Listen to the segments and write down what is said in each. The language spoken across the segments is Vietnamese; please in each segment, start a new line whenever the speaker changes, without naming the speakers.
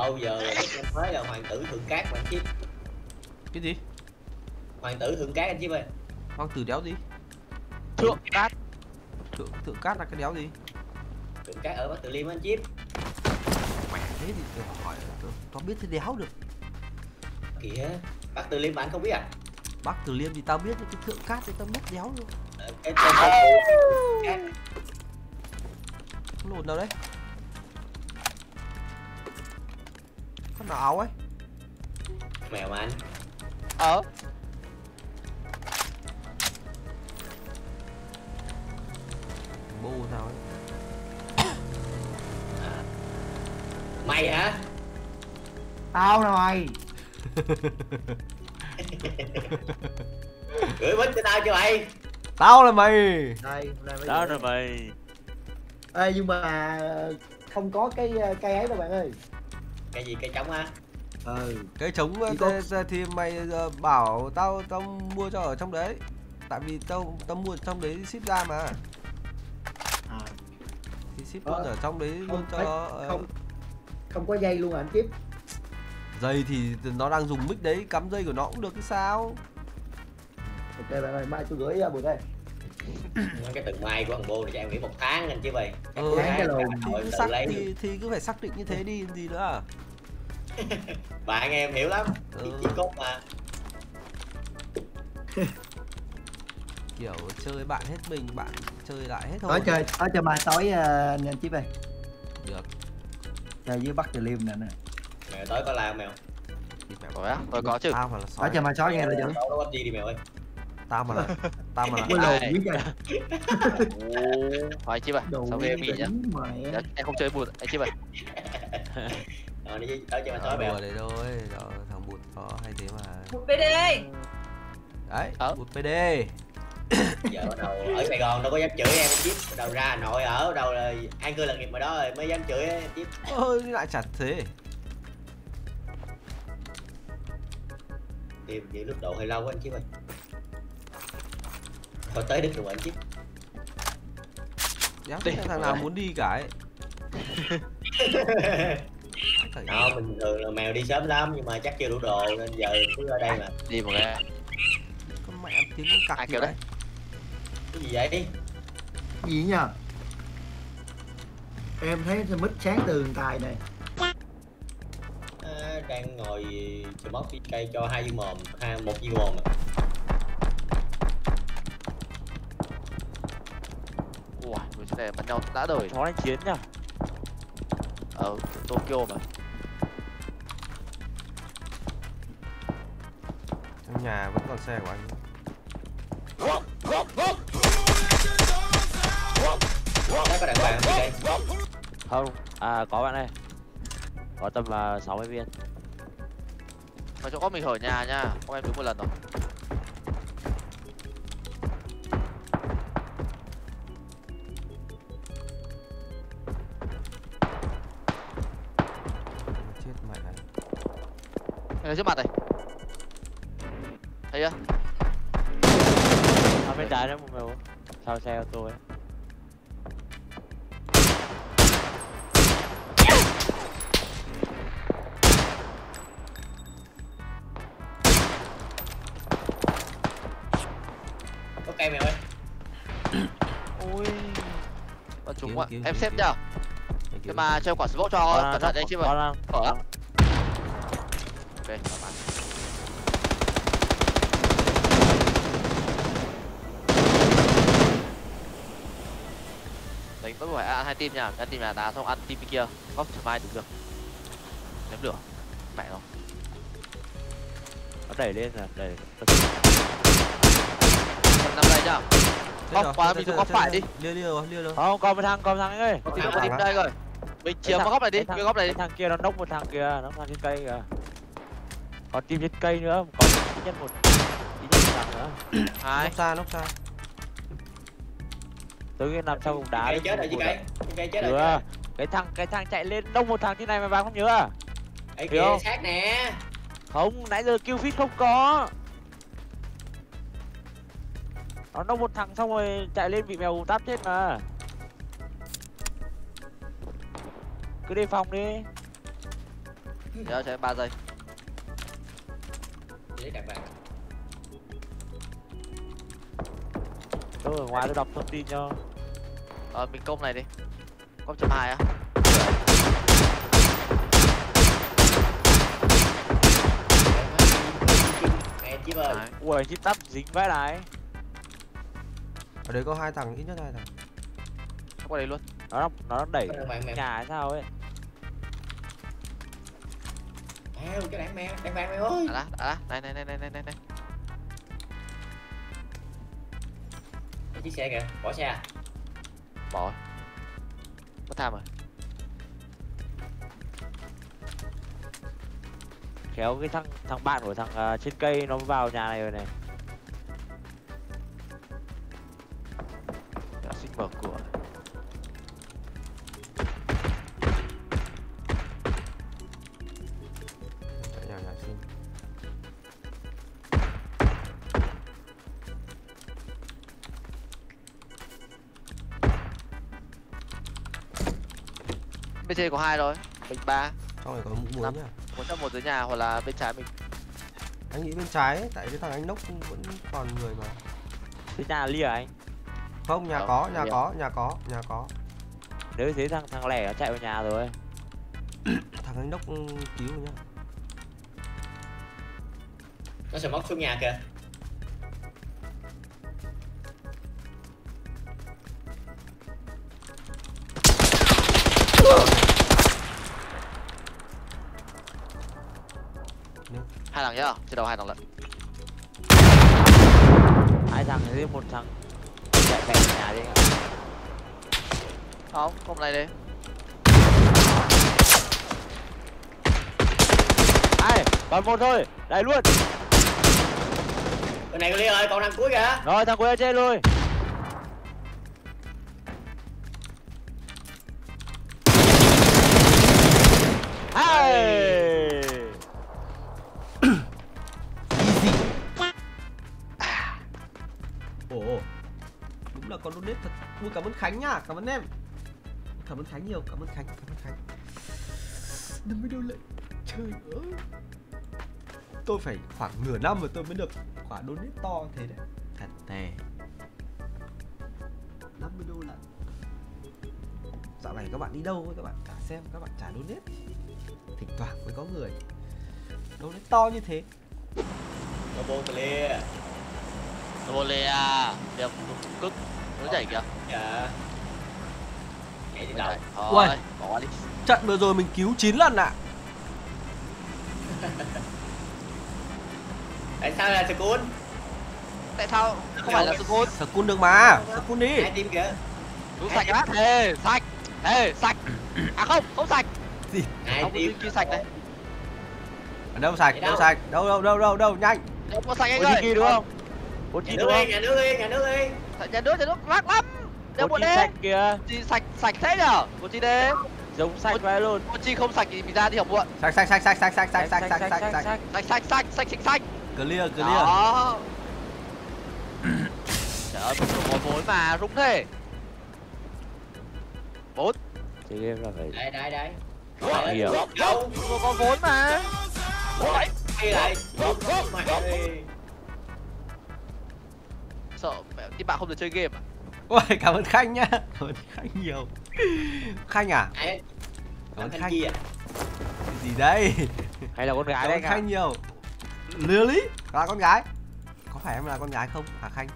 bao giờ em mới là hoàng tử thượng cát mà anh chip?
Cái gì?
Hoàng tử thượng cát anh chip ơi.
Hoàng tử đéo gì?
Thượng cát.
Thượng thượng cát là cái đéo gì?
Thượng cát ở bắc từ liêm anh chip.
Mẹ thế thì tôi hỏi tôi, tôi biết thế đéo được.
Kìa bắc từ liêm bạn không biết à?
Bắc từ liêm thì tao biết cái thượng cát thì tao biết đéo luôn.
Ờ, cái tên
lồn đâu đấy nào áo ấy.
Mèo mà anh.
Ở
bô sao ấy.
Mày hả?
Tao nè mày.
Gửi bánh cho tao cho mày.
Tao là mày.
Đây về.
rồi mày.
Ê, nhưng mà không có cái ờ, cây ấy đâu bạn ơi
cái gì cây trống á?
Ừ
cái trống
có-
thì, mày ờ, bảo tao tao mua cho ở trong đấy. Tại vì tao tao mua trong đấy ship ra mà.
À,
thì ship
Ờ,
luôn ở trong đấy luôn
không,
cho
phải-
ờ,
không không có dây luôn à anh Chip
dây thì nó đang dùng mic đấy cắm dây của nó cũng được cái sao?
Ok bạn ơi mai tôi gửi bữa đây
cái từng mai của thằng bô này cho em nghỉ một tháng anh chứ mày.
Ừ,
tháng cái lồn.
thì cứ xác
lấy.
thì, thì cứ phải xác định như thế đi gì nữa à?
bạn em hiểu lắm.
Ừ.
chỉ cốt mà.
Kiểu chơi bạn hết mình bạn chơi lại hết thôi.
tối chơi tối chơi mai tối uh, anh anh Chip ơi.
Được.
Chơi với bắt từ liêm nè nè.
Mèo tối có lao mèo
thì mẹ
Rồi á, tôi có chứ.
tao mà là
tối
sói.
chơi mai sói nghe rồi chứ.
Tối nó bắt đi đi mèo ơi.
Tao mà là tao mà là
Ai?
lồn với chơi
hỏi chị bà
đồ
sao em nghỉ nhá
đỉnh mẹ
Dạ, em không chơi bụt anh chị bà
ờ đi cho mày tối
đùa đấy thôi. Đó, thằng bụt có hay thế mà.
Một BD
đấy
Ờ.
bụt pd
giờ bắt đầu ở sài gòn đâu có dám chửi em chip bắt đầu ra hà nội ở đầu là an cư lạc nghiệp mà đó rồi mới dám chửi em chip
ơi lại chặt thế.
Tìm giữ lúc độ hơi lâu quá anh chip ơi thôi tới đứt rồi anh chip
Đéo
Đi.
thằng nào muốn đi cả ấy.
Đó bình thường là mèo đi sớm lắm nhưng mà chắc chưa đủ đồ nên giờ cứ ở đây mà.
Đi một cái.
Con mẹ tiếng con cặc
Ai
gì
kêu
đấy.
Cái gì vậy?
Gì nhá em thấy cái mít sáng tường tài này.
À, đang ngồi chờ móc cây cho hai viên mồm hai một viên mồm à.
Này bắn nhau đã đời
chó đánh chiến nhá.
Ở Tokyo mà.
Trong nhà vẫn còn xe của anh.
Nó có đàn vàng không đây?
Không. À có bạn ơi. Có tầm uh, 60 viên.
Mà chỗ có mình ở nhà nha. Có em đứng một lần rồi Đây, trước mặt này. Thấy chưa?
Ở bên trái đấy một người sau xe ô tô ấy?
Có cây mèo ơi.
Ui. Bọn chúng ạ em xếp nhá
Anh
nhưng mà chơi quả smoke cho cẩn thận đấy chứ mà
con
đánh vẫn phải ăn hai team nha. Ăn team là đá xong ăn team kia. Góc chả mai đứng được. Ném lửa. Mẹ nó.
Nó đẩy lên rồi đẩy.
Nằm đây nhá. Góc
rồi,
quá mình
rồi,
xuống góc phải
rồi.
đi
Lia lia rồi, lia rồi.
không còn một thằng còn một thằng ấy
có
hả?
đây rồi. Mình chiếm vào góc này đi
Cái
góc này đi.
thằng kia nó nốc một thằng kia nó thằng trên cây kìa còn team trên cây nữa còn ít nhất một ít nhất một thằng nữa.
Hai.
Nóc xa, nóc xa.
tới cái nằm sau vùng đá
cây
đấy,
chết rồi chứ cây cây chết rồi
cái thằng cái thằng chạy lên đông một thằng thế này mà bà không nhớ à?
Ấy kìa sát nè.
Không nãy giờ kêu fit không có. Nó đông một thằng xong rồi chạy lên bị mèo táp chết mà. Cứ đề phòng đi.
Cho em 3 giây.
Tôi ở ngoài tôi đọc thông tin cho
Ờ mình công này đi. Công chấm 2 á.
Chip ơi.
Ui chip tắp dính vãi này
ở đấy có hai thằng ít nhất hai thằng
Không qua đây luôn.
nó nó đẩy nhà hay sao ấy
Eo cái đạn mèo, đạn vàng mèo ơi.
Đã đã, đã. Này này này này
Cái chiếc xe kìa, bỏ xe à?
Bỏ. có Mất tham rồi.
khéo cái thằng thằng bạn của thằng uh, trên cây nó vào nhà này rồi này
Đã sinh mở cửa. Bên trên có hai rồi. Mình ba.
trong này có mũ nhá
Một trong một dưới nhà hoặc là bên trái mình.
anh nghĩ bên trái ấy, tại cái thằng anh nốc vẫn còn người mà
cái nhà lia anh
không nhà
Ờ,
có nhà
liệu.
có nhà có nhà có
nếu thế thằng thằng lẻ nó chạy vào nhà rồi
thằng anh nốc cứu rồi nhá
Nó sẽ móc xuống nhà kìa.
Hai thằng nhá. Trên đầu hai thằng lận.
hai thằng với một thằng chạy vào nhà đi.
Không, công này đi.
ai còn một thôi đây luôn
Bên này có lia ơi, còn thằng cuối kìa.
rồi thằng cuối ở trên luôn
ui cảm ơn khánh nhá cảm ơn em. Cảm ơn khánh nhiều cảm ơn khánh cảm ơn khánh. Đừng mới đâu trời ơi. Tôi phải khoảng nửa năm rồi tôi mới được quả donate to thế đấy. Thật tè. 50 đô lại dạo này các bạn đi đâu các bạn cả xem các bạn trả donate. Thỉnh thoảng mới có người donate to như thế.
Double clear.
Double clear, đẹp cực. Nó nhảy kìa.
Dạ. Nhảy đi.
Ui.
Thôi, bỏ đi.
trận vừa rồi mình cứu 9 lần ạ
Tại sao là Skull?
Tại sao không phải là Skull?
Skull được mà Skull đi
Hai team kìa.
Đúng sạch á. Ê, sạch. Ê, sạch. À không, không sạch.
Hai
Không kia sạch này.
Ở đâu sạch đâu
đâu?
sạch đâu đâu đâu đâu đâu nhanh
Đâu có sạch anh ơi.
đúng không đi
nước
đúng
đi,
không
nhà nước đi, nhà nước đi.
Nhà nước, nhà nước lắc lắm.
Ôi,
một
đi
đêm.
sạch kìa
Chi sạch sạch thế nhở? Một chi đê.
giống sạch vậy luôn
Một chi không sạch thì mình ra đi học muộn.
sạch sạch sạch sạch sạch sạch sạch sạch sạch sạch sạch
Sạch sạch sạch sạch sạch sạch.
clear clear
Đó. Trời ơi, số có vốn mà rung thế. Bốn.
chơi game là phải
Đây, đây, đây.
Hiểu.
Đâu?
Có vốn mà. Đấy.
Hay lại. Đi.
Sợ team bạn không được chơi game à?
ôi cảm ơn khanh nhá cảm ơn khanh nhiều khanh à cảm ơn khanh
kia à?
gì đây
hay là con gái
cảm
đấy
khanh nhiều really là con gái có phải em là con gái không hả khanh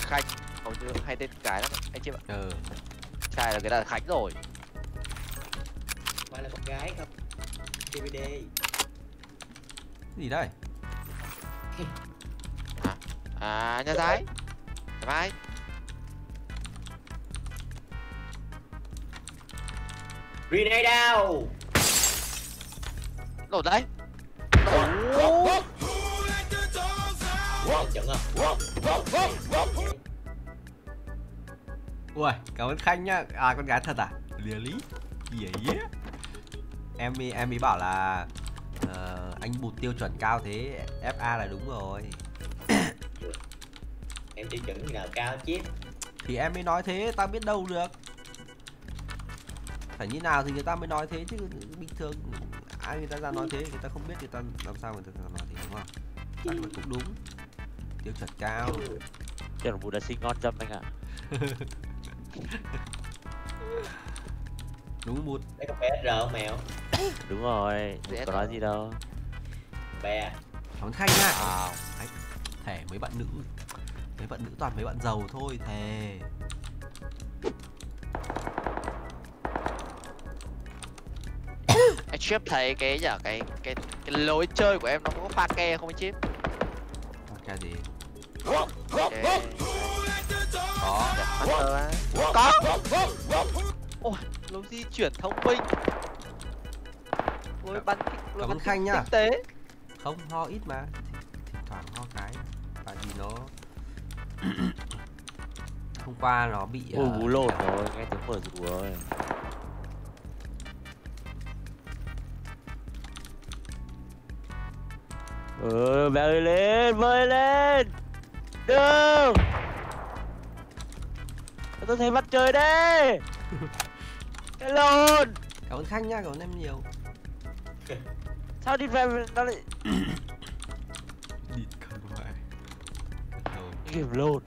Khánh. Hầu như hay tên cái lắm anh chị ạ.
ừ
Trai là cái là Khánh rồi.
Phải là con gái không? DVD.
gì đây
À, nhà gái. Thoải mái.
Grenade out.
Nổ đấy.
Chuẩn không?
ui cảm ơn khanh nhá à con gái thật à really yeah em ý- em ý bảo là ờ, anh bụt tiêu chuẩn cao thế fa là đúng rồi
Em tiêu chuẩn nào cao chip.
thì em mới nói thế tao biết đâu được. Phải như nào thì người ta mới nói thế chứ bình thường ai người ta ra nói thế người ta không biết người ta làm sao người ta nói thế đúng không? Nói cũng đúng. Tiêu chuẩn cao.
Chắc là bù đã sinh ngon châm anh ạ.
Đúng một.
Cà phê SR không? Mèo
Đúng rồi,
Dễ
có nói gì đâu.
Bè
đón khanh nha. À, Đấy, thề mấy bạn nữ mấy bạn nữ toàn mấy bạn giàu thôi thề.
Anh chip thấy cái giờ cái cái cái lối chơi của em nó có pha ke không anh chip?
Cái gì?
Ok.
có.
Ôi lối di chuyển thông minh. Lối bắn lối bắn
Khanh nhá.
tinh tế.
Không ho ít mà. Thỉnh thoảng ho cái. Tại vì nó hôm qua nó bị
Ui
ờ,
bú lột rồi, nghe tiếng mở rủ rồi. Ừ, bơi lên, bơi lên. Đừng Tôi thấy mặt trời đây. Cái lồn
cảm ơn khanh nha cảm ơn em nhiều.
Sao đi về nó lại
địt không phải Rồi.
Game lồn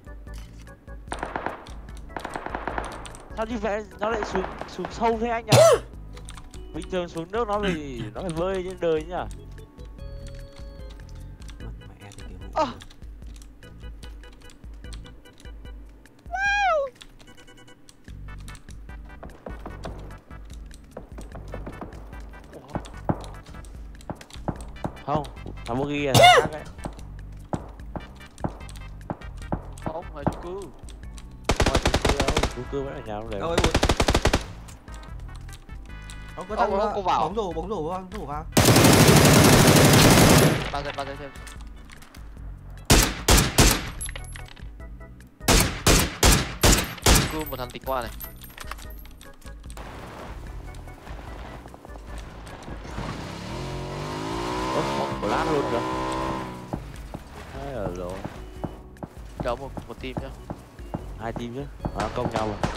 Sao đi về nó lại xuống xuống sâu thế anh nhỉ? Bình thường xuống nước nó phải nó phải bơi trên đời nhỉ?
Thì.
Không, thằng là thằng khác đấy
cư
vẫn ở nhà không đấy
đâu ấy một ông có
Ông-
trong
ông
ờ,
có vào.
bóng rổ bóng rổ vào rổ vào.
Ba giây ba giây thêm chung cư một thằng tịch qua này.
Ơ, có có lát luôn kìa Hay ở rồi
đấu một một team nhá.
Hai team chứ, à, công nhau mà.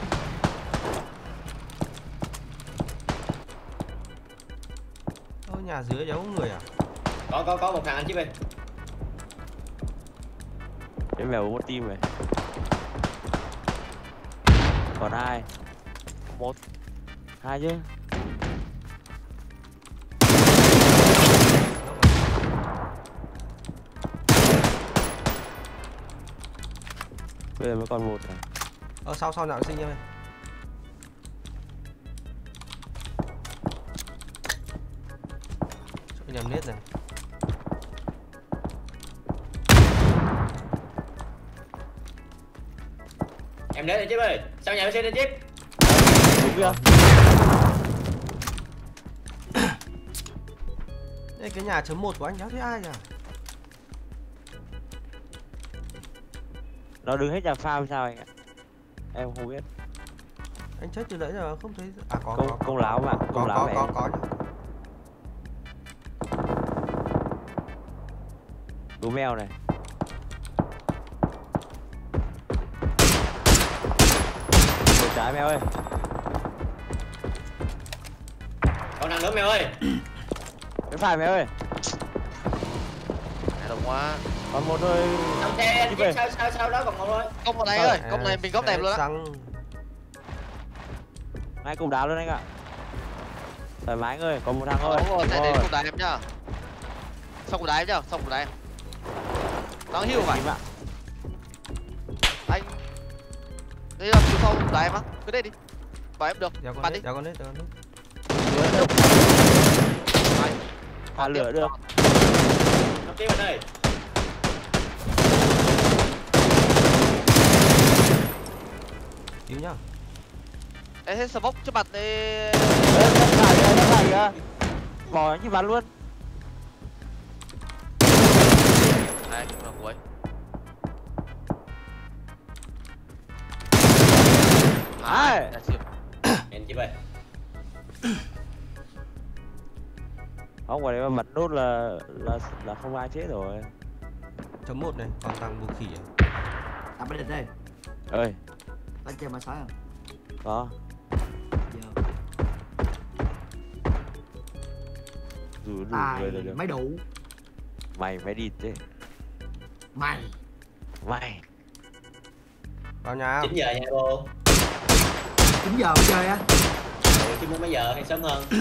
Ơ, nhà dưới có người à?
Có có có một thằng anh chip ơi.
Em mèo một team này. Còn hai
một
Hai chứ. Bây giờ mới còn một này
ờ sau sau nào sinh em ơi. Chỗ nhầm nết này.
Em đến rồi chip ơi. Sao nhà sinh đi chip?
Đúng chưa?
đây cái nhà chấm một của anh đéo thấy ai à
Nó đứng hết nhà farm sao anh ạ Em không biết.
Anh chết từ nãy giờ không thấy à có
Công,
có, có,
công láo mà
có
Công
có
láo
có,
mẹ
có có nhá.
Đố mèo này. Một trái mèo ơi.
Còn thằng nữa mèo ơi.
Cái phải mèo ơi.
Này đồng quá
Còn một thôi.
Trong xe
chip ơi.
sau sau sau đó còn một thôi.
Công một này ơi
À,
công này mình góp đẹp luôn á.
Hai cùng đá luôn anh ạ. Thoải mái anh ơi, có một thằng thôi.
Đúng rồi sẽ đến
rồi.
cục đá em nhá. Xong cục đá em nhá xong cục đá em. Đáng hiu
ạ.
anh. Đây là phía sau cục đá em á. Cứ đây đi. Bảo em được.
Đéo có
bắn đi.
đéo có nết đéo có nết
À lửa được.
trong chip anh ơi
cứu nhá.
Ê, thế smoke trước mặt đi.
Ê, Nó phải kìa, Bỏ như bắn luôn.
Này là cuối.
Ai?
Hai, là chip.
em chip ơi
Không, quả đấy mà bắn nốt là là là không ai chết rồi.
Chấm một này còn tăng vũ khí à?
À bên đây đây,
Ơi,
anh chơi mà sói không?
có.
Giờ.
đủ đủ người là được.
mới đủ.
Mày mày đi chứ.
Mày.
Mày.
Vào nhà
9 giờ nha cô.
9 giờ mới chơi á.
Ừ, chứ muốn mấy giờ hay sớm hơn.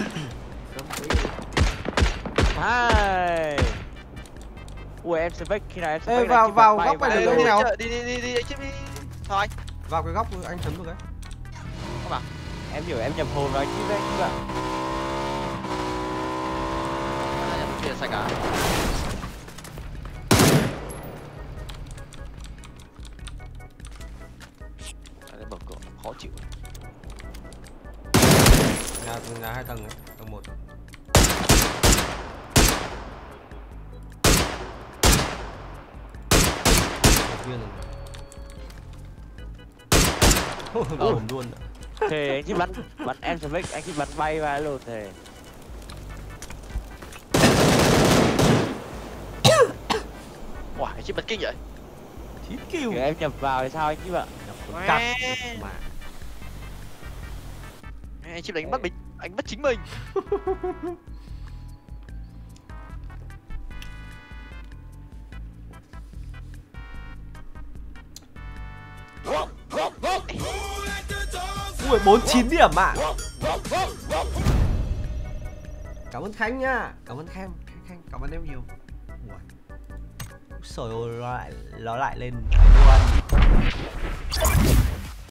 Hai. Ui em spec khi nào em spec
Ê, vào- vào góc này được không nào?
đi đi đi đi chip đi. Thôi
vào cái góc anh chấm được đấy.
Em hiểu em nhập hồn vào anh chứ đấy chứ ạ
kia sạch à? Mở cửa? Khó chịu.
Nhà nhà hai tầng đấy tầng Một viên rồi ổn luôn.
Thề anh chỉ bắn bắn em spec anh chỉ bắn bay vào luôn thề.
Wow, chip bật kinh vậy?
Chín kill
kiểu em nhập vào thì sao anh chứ ạ?
Cặp mà.
Ê, chip đánh mất mình anh mất chính mình
ui bốn chín điểm ạ à. cảm ơn khánh nhá cảm ơn Khánh, Khánh, Khánh. cảm ơn em nhiều Ui. Úi Trời ơi, nó lại, nó lại lên luôn